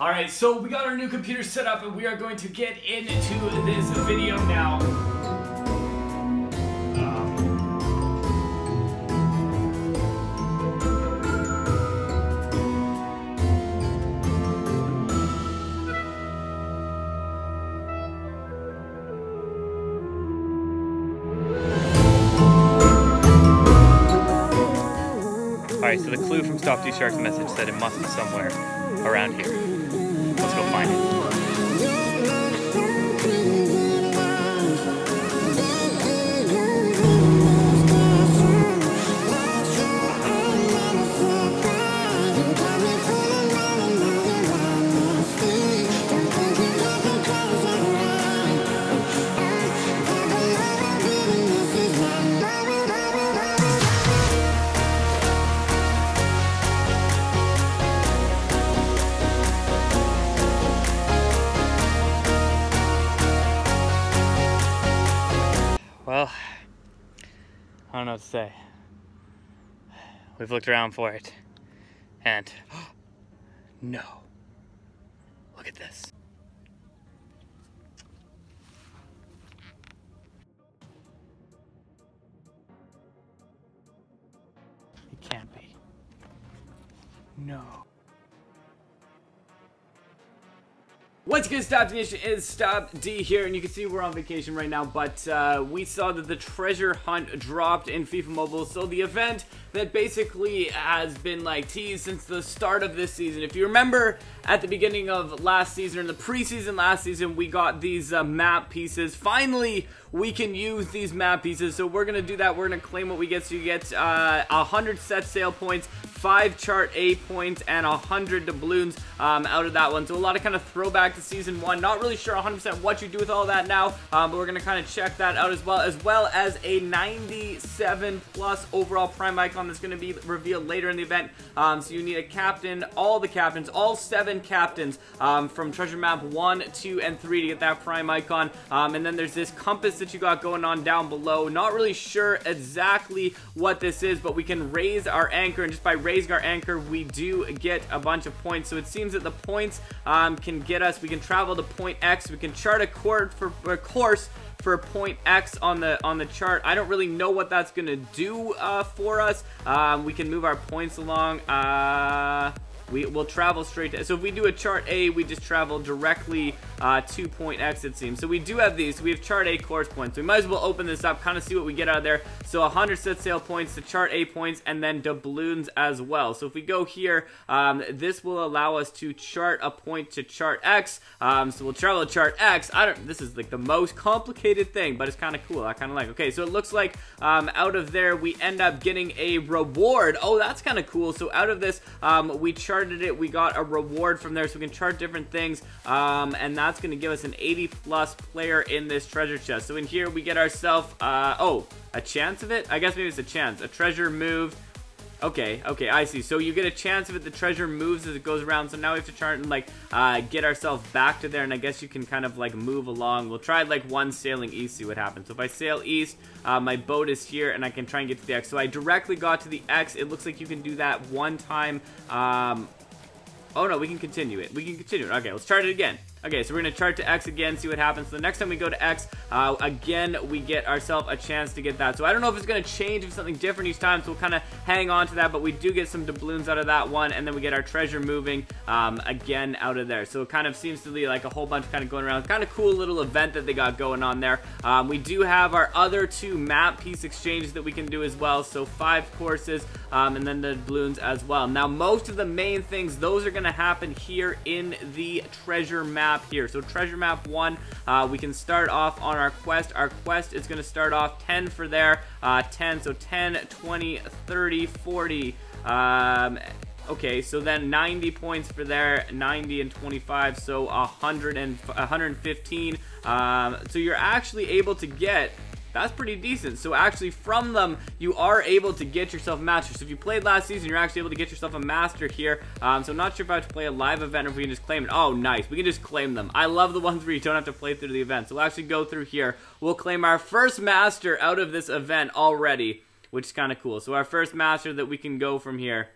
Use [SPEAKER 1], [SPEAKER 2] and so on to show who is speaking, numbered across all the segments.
[SPEAKER 1] Alright, so we got our new computer set up and we are going to get into this video now.
[SPEAKER 2] So the clue from Stopde Shark's message said it must be somewhere around here. Go find it. Well, I don't know what to say. We've looked around for it, and no. Look at this. It can't be. No.
[SPEAKER 1] What's good, Stop Nation? It's Stop D here, and you can see we're on vacation right now, but uh, we saw that the treasure hunt dropped in FIFA Mobile, so the event that basically has been like teased since the start of this season. If you remember at the beginning of last season, in the preseason last season, we got these uh, map pieces. Finally, we can use these map pieces, so we're gonna do that. We're gonna claim what we get, so you get uh, 100 set sail points, 5 chart A points, and 100 doubloons um, out of that one. So a lot of kind of throwback to season 1. Not really sure 100% what you do with all that now, um, but we're gonna kind of check that out as well, as well as a 97 plus overall prime icon that's gonna be revealed later in the event. Um, so you need a captain, all the captains, all seven captains um, from treasure map 1, 2, and 3 to get that prime icon. Um, and then there's this compass that you got going on down below. Not really sure exactly what this is, but we can raise our anchor, and just by raising our anchor, we do get a bunch of points. So it seems that the points um, can get us, we can travel to point X, we can chart a for a course for point X on the on the chart. I don't really know what that's gonna do uh, for us. Um, we can move our points along. Uh, we will travel straight to, so if we do a chart A, we just travel directly uh, to point X, it seems. So we do have these. We have chart A course points. We might as well open this up, kind of see what we get out of there. So 100 set sail points to chart A points, and then doubloons as well. So if we go here, um, this will allow us to chart a point to chart X. Um, so we'll travel to chart X. I don't, this is like the most complicated thing, but it's kind of cool. I kind of like, okay, so it looks like um, out of there, we end up getting a reward. Oh, that's kind of cool. So out of this, um, we charted it. We got a reward from there, so we can chart different things, um, and that's going to give us an 80 plus player in this treasure chest. So in here, we get ourselves, uh, oh, a chance of it? I guess maybe it's a chance. A treasure moved. Okay, okay, I see. So you get a chance of it. The treasure moves as it goes around. So now we have to try and like uh, get ourselves back to there. And I guess you can kind of like move along. We'll try like one sailing east, see what happens. So if I sail east, uh, my boat is here and I can try and get to the X. So I directly got to the X. It looks like you can do that one time. Um, oh no, we can continue it. We can continue it. Okay, let's try it again. Okay, so we're to chart to X again, see what happens. So the next time we go to X, uh, again, we get ourselves a chance to get that. So I don't know if it's to change, if something different each time, so we'll kind of hang on to that, but we do get some doubloons out of that one, and then we get our treasure moving um, again out of there. So it kind of seems to be like a whole bunch kind of going around. Kind of cool little event that they got going on there. Um, we do have our other two map piece exchanges that we can do as well, so five courses, um, and then the doubloons as well. Now, most of the main things, those are to happen here in the treasure map here. So treasure map one, uh, we can start off on our quest. Our quest is going to start off 10 for there, uh, 10, so 10, 20, 30, 40, um, Okay, so then 90 points for there, 90 and 25, so 100 and 115. Um, so you're actually able to get that's pretty decent. So actually from them, you are able to get yourself master. So if you played last season, you're actually able to get yourself a master here. Um, so I'm not sure if I have to play a live event or if we can just claim it. Oh, nice. We can just claim them. I love the ones where you don't have to play through the event. So we'll actually go through here. We'll claim our first master out of this event already, which is kind of cool. So our first master that we can go from here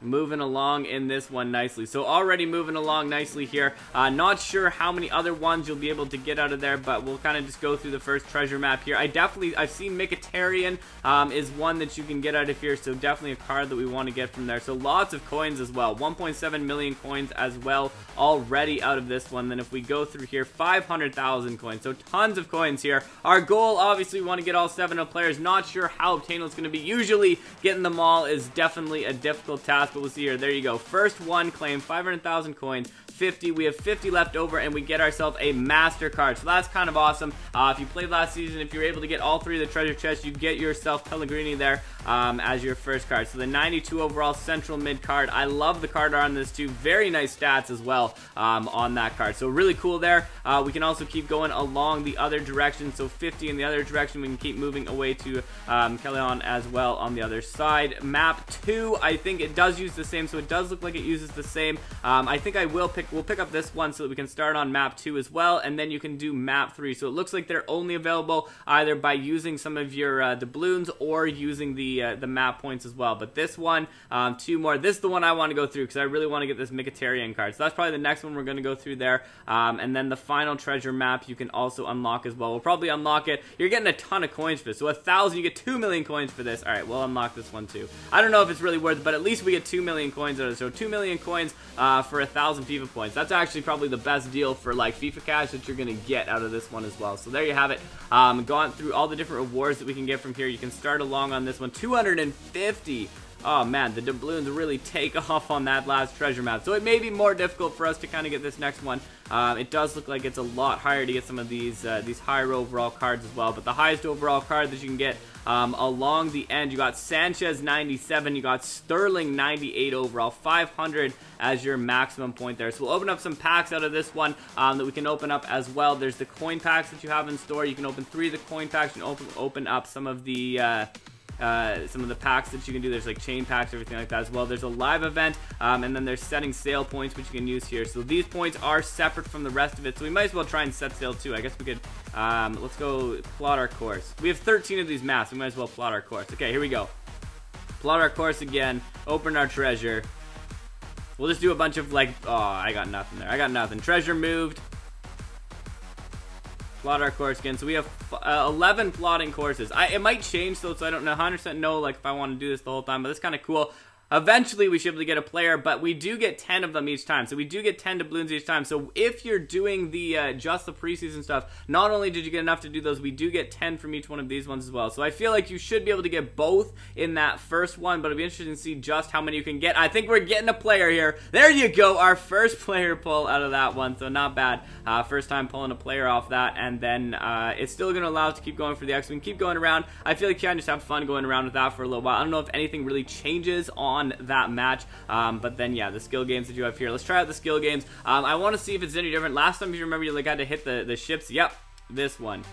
[SPEAKER 1] moving along in this one nicely. So already moving along nicely here. Uh, not sure how many other ones you'll be able to get out of there, but we'll kind of just go through the first treasure map here. I definitely, I've seen Mkhitaryan um, is one that you can get out of here, so definitely a card that we want to get from there. So lots of coins as well. 1.7 million coins as well already out of this one. Then if we go through here, 500,000 coins. So tons of coins here. Our goal, obviously, we want to get all seven of players. Not sure how obtainable it's going to be. Usually, getting them all is definitely a difficult task, but we'll see here. There you go. First one claim, 500,000 coins. 50. We have 50 left over, and we get ourselves a Master card. So that's kind of awesome. Uh, if you played last season, if you're able to get all three of the treasure chests, you get yourself Pellegrini there um, as your first card. So the 92 overall central mid card. I love the card on this too. Very nice stats as well um, on that card. So really cool there. Uh, we can also keep going along the other direction. So 50 in the other direction. We can keep moving away to um, Kellyan as well on the other side. Map 2, I think it does use the same. So it does look like it uses the same. Um, I think I will pick we'll pick up this one so that we can start on map 2 as well, and then you can do map 3. So it looks like they're only available either by using some of your uh, doubloons or using the uh, the map points as well. But this one, um, two more. This is the one I want to go through because I really want to get this Mkhitaryan card. So that's probably the next one we're going to go through there. Um, and then the final treasure map you can also unlock as well. We'll probably unlock it. You're getting a ton of coins for this. So a thousand, you get two million coins for this. All right, we'll unlock this one too. I don't know if it's really worth it, but at least we get two million coins out of it. So two million coins uh, for a thousand FIFA points. That's actually probably the best deal for like FIFA cash that you're going to get out of this one as well. So there you have it. Um, gone through all the different rewards that we can get from here. You can start along on this one. 250 Oh man, the doubloons really take off on that last treasure map. So it may be more difficult for us to kind of get this next one. Um, it does look like it's a lot higher to get some of these uh, these higher overall cards as well. But the highest overall card that you can get um, along the end, you got Sanchez 97, you got Sterling 98 overall, 500 as your maximum point there. So we'll open up some packs out of this one um, that we can open up as well. There's the coin packs that you have in store. You can open three of the coin packs and open, open up some of the... Uh, uh, some of the packs that you can do. There's like chain packs, everything like that as well. There's a live event, um, and then there's setting sail points, which you can use here. So these points are separate from the rest of it, so we might as well try and set sail too. I guess we could, um, let's go plot our course. We have 13 of these maps, we might as well plot our course. Okay, here we go. Plot our course again, open our treasure. We'll just do a bunch of like, oh, I got nothing there. I got nothing. Treasure moved plot our course again. So we have uh, 11 plotting courses. I, it might change though, so I don't know 100% know like if I want to do this the whole time, but it's kind of cool. Eventually, we should be able to get a player, but we do get 10 of them each time. So we do get 10 doubloons each time. So if you're doing the uh, just the preseason stuff, not only did you get enough to do those, we do get 10 from each one of these ones as well. So I feel like you should be able to get both in that first one, but it'll be interesting to see just how many you can get. I think we're getting a player here. There you go, our first player pull out of that one, so not bad. Uh, first time pulling a player off that, and then uh, it's still going to allow us to keep going for the X. We can keep going around. I feel like you can just have fun going around with that for a little while. I don't know if anything really changes on on that match. Um, but then, yeah, the skill games that you have here. Let's try out the skill games. Um, I want to see if it's any different. Last time, if you remember, you like had to hit the, the ships. Yep, this one.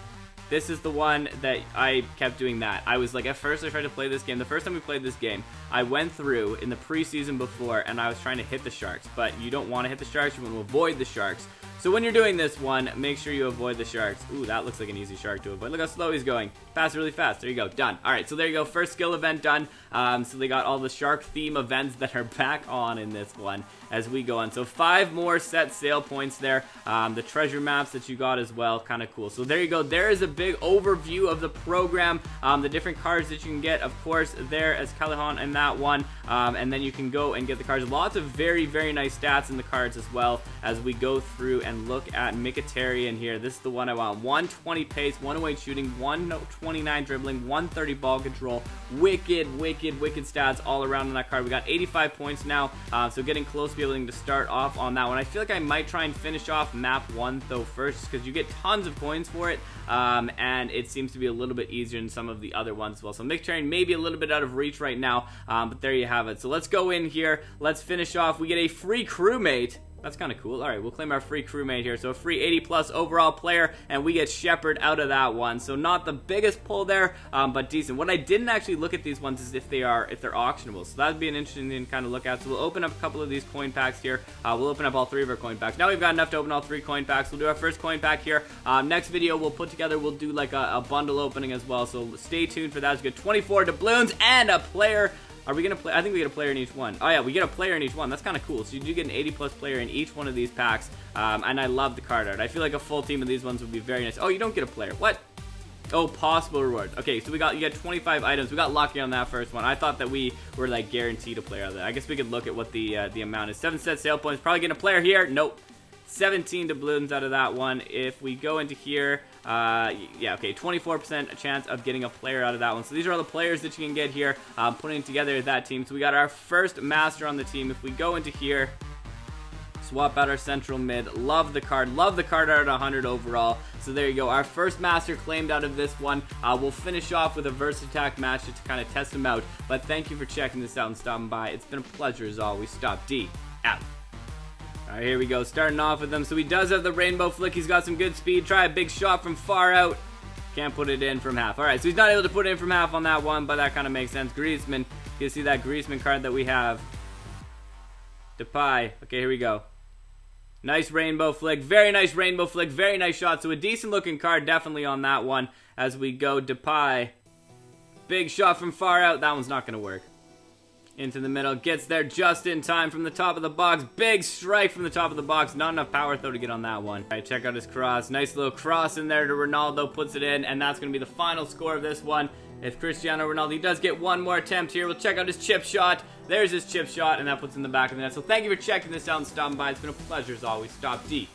[SPEAKER 1] This is the one that I kept doing that. I was like, at first I tried to play this game. The first time we played this game, I went through in the preseason before and I was trying to hit the sharks. But you don't want to hit the sharks, you want to avoid the sharks. So when you're doing this one, make sure you avoid the sharks. Ooh, that looks like an easy shark to avoid. Look how slow he's going. Fast, really fast. There you go. Done. All right, so there you go. First skill event done. Um, so they got all the shark theme events that are back on in this one as we go on. So five more set sail points there. Um, the treasure maps that you got as well. Kind of cool. So there you go. There is a big overview of the program. Um, the different cards that you can get, of course, there as Callahan in that one. Um, and then you can go and get the cards. Lots of very, very nice stats in the cards as well as we go through and look at Mkhitaryan here. This is the one I want. 120 pace, 108 shooting, 129 dribbling, 130 ball control. Wicked, wicked, wicked stats all around on that card. We got 85 points now, uh, so getting close to be able to start off on that one. I feel like I might try and finish off map 1 though first because you get tons of coins for it, um, and it seems to be a little bit easier than some of the other ones as well. So Mkhitaryan may be a little bit out of reach right now, um, but there you have it. So let's go in here. Let's finish off. We get a free crewmate that's kind of cool. All right, we'll claim our free crewmate here. So a free 80 plus overall player, and we get Shepard out of that one. So not the biggest pull there, um, but decent. What I didn't actually look at these ones is if they are if they're auctionable. So that'd be an interesting thing to kind of look at. So we'll open up a couple of these coin packs here. Uh, we'll open up all three of our coin packs. Now we've got enough to open all three coin packs. We'll do our first coin pack here. Um, next video we'll put together. We'll do like a, a bundle opening as well. So stay tuned for that. It's good. 24 doubloons and a player Are we gonna play? I think we get a player in each one. Oh yeah, we get a player in each one. That's kind of cool. So you do get an 80 plus player in each one of these packs. Um, and I love the card art. I feel like a full team of these ones would be very nice. Oh, you don't get a player. What? Oh, possible rewards. Okay, so we got you get 25 items. We got lucky on that first one. I thought that we were like guaranteed a player. I guess we could look at what the uh, the amount is. Seven set sail points. Probably getting a player here. Nope. 17 doubloons out of that one. If we go into here, uh, yeah, okay, 24% chance of getting a player out of that one. So these are all the players that you can get here, um, putting together that team. So we got our first master on the team. If we go into here, swap out our central mid. Love the card. Love the card at 100 overall. So there you go. Our first master claimed out of this one. Uh, we'll finish off with a verse attack match to kind of test them out. But thank you for checking this out and stopping by. It's been a pleasure as always. Stopde out. Alright, here we go. Starting off with him. So he does have the rainbow flick. He's got some good speed. Try a big shot from far out. Can't put it in from half. Alright, so he's not able to put it in from half on that one, but that kind of makes sense. Griezmann. You see that Griezmann card that we have. Depay. Okay, here we go. Nice rainbow flick. Very nice rainbow flick. Very nice shot. So a decent looking card definitely on that one as we go Depay. Big shot from far out. That one's not going to work into the middle, gets there just in time from the top of the box. Big strike from the top of the box. Not enough power though to get on that one. All right, check out his cross. Nice little cross in there to Ronaldo, puts it in, and that's going to be the final score of this one. If Cristiano Ronaldo does get one more attempt here, we'll check out his chip shot. There's his chip shot, and that puts in the back of the net. So thank you for checking this out and stopping by. It's been a pleasure as always. Stopde.